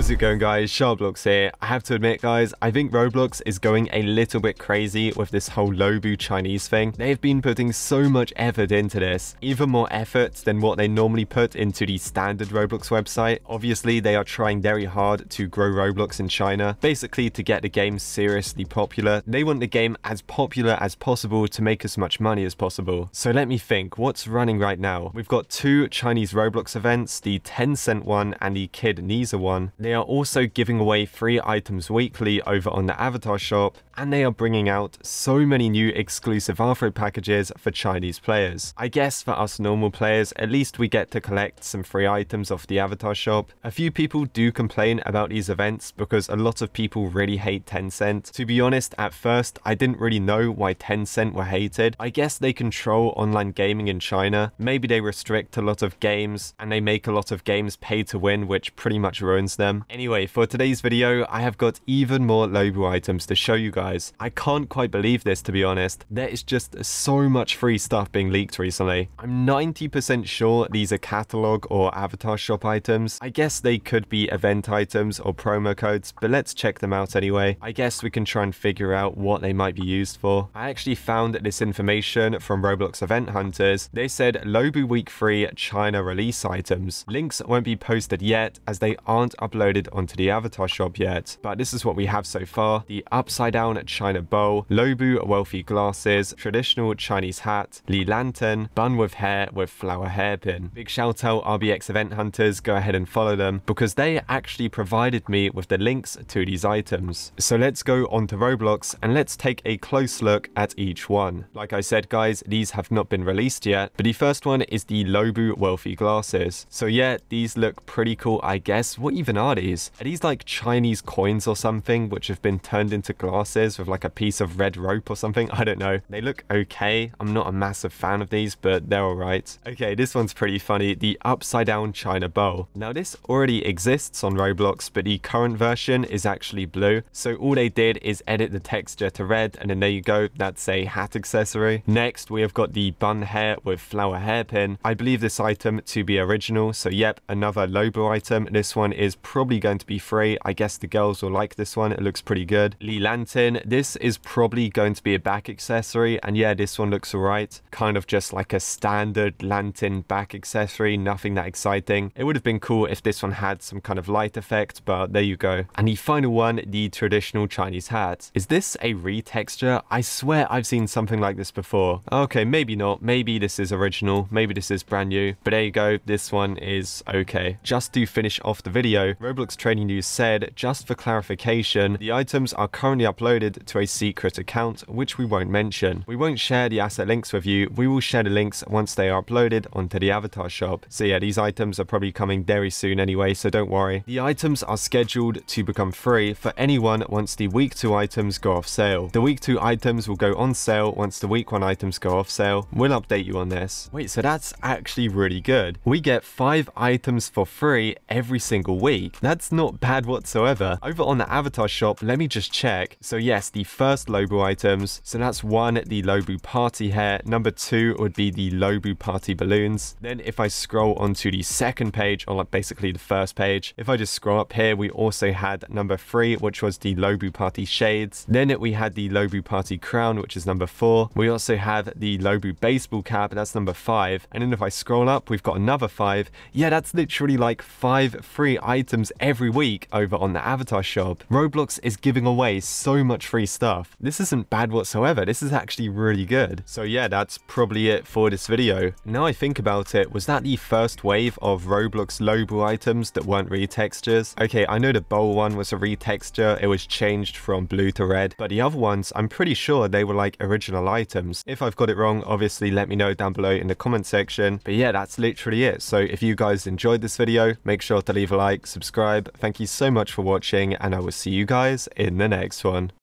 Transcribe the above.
How's it going guys? SharkBlox here. I have to admit guys, I think Roblox is going a little bit crazy with this whole Luobu Chinese thing. They've been putting so much effort into this, even more effort than what they normally put into the standard Roblox website. Obviously, they are trying very hard to grow Roblox in China, basically to get the game seriously popular. They want the game as popular as possible to make as much money as possible. So let me think, what's running right now? We've got two Chinese Roblox events, the Tencent one and the Kid Nisa one. They are also giving away free items weekly over on the Avatar shop, and they are bringing out so many new exclusive Arthro packages for Chinese players. I guess for us normal players, at least we get to collect some free items off the Avatar shop. A few people do complain about these events because a lot of people really hate Tencent. To be honest, at first, I didn't really know why Tencent were hated. I guess they control online gaming in China. Maybe they restrict a lot of games and they make a lot of games pay to win, which pretty much ruins them. Anyway, for today's video, I have got even more Luobu items to show you guys. I can't quite believe this, to be honest. There is just so much free stuff being leaked recently. I'm 90% sure these are catalog or avatar shop items. I guess they could be event items or promo codes, but let's check them out anyway. I guess we can try and figure out what they might be used for. I actually found this information from Roblox Event Hunters. They said Luobu Week 3 China release items. Links won't be posted yet as they aren't uploaded onto the avatar shop yet, but this is what we have so far. The upside down China bowl, Luobu wealthy glasses, traditional Chinese hat, Li lantern, bun with hair with flower hairpin. Big shout out RBX event hunters, go ahead and follow them because they actually provided me with the links to these items. So let's go onto Roblox and let's take a close look at each one. Like I said guys, these have not been released yet, but the first one is the Luobu wealthy glasses. So yeah, these look pretty cool I guess. What even are Are these like Chinese coins or something which have been turned into glasses? with like a piece of red rope or something. I don't know. They look okay. I'm not a massive fan of these, but they're alright. Okay, this one's pretty funny. The upside down China bowl. Now this already exists on Roblox, but the current version is actually blue. So all they did is edit the texture to red and then there you go. That's a hat accessory. Next, we have got the bun hair with flower hairpin. I believe this item to be original. So yep, another Luobu item. This one is probably going to be free. I guess the girls will like this one. It looks pretty good. Li Lantern this is probably going to be a back accessory. And yeah, this one looks alright. Kind of just like a standard lantern back accessory. Nothing that exciting. It would have been cool if this one had some kind of light effect, but there you go. And the final one, the traditional Chinese hat. Is this a retexture? I swear I've seen something like this before. Okay, maybe not. Maybe this is original. Maybe this is brand new. But there you go. This one is okay. Just to finish off the video, Roblox Trading News said, just for clarification, the items are currently uploaded to a secret account, which we won't mention. We won't share the asset links with you, we will share the links once they are uploaded onto the avatar shop. So yeah, these items are probably coming very soon anyway, so don't worry. The items are scheduled to become free for anyone once the week 2 items go off sale. The week 2 items will go on sale once the week 1 items go off sale. We'll update you on this. Wait, so that's actually really good. We get 5 items for free every single week. That's not bad whatsoever. Over on the avatar shop, let me just check. So yes, the first Luobu items. So that's one, the Luobu party hair. Number two would be the Luobu party balloons. Then if I scroll onto the second page, or like basically the first page, if I just scroll up here, we also had number three, which was the Luobu party shades. Then we had the Luobu party crown, which is number four. We also have the Luobu baseball cap, that's number five. And then if I scroll up, we've got another five. Yeah, that's literally like five free items every week over on the avatar shop. Roblox is giving away so much free stuff. This isn't bad whatsoever. This is actually really good. So yeah, that's probably it for this video. Now I think about it, was that the first wave of Roblox Luobu items that weren't retextures? Okay, I know the bowl one was a retexture. It was changed from blue to red. But the other ones, I'm pretty sure they were like original items. If I've got it wrong, obviously let me know down below in the comment section. But yeah, that's literally it. So if you guys enjoyed this video, make sure to leave a like, subscribe. Thank you so much for watching and I will see you guys in the next one.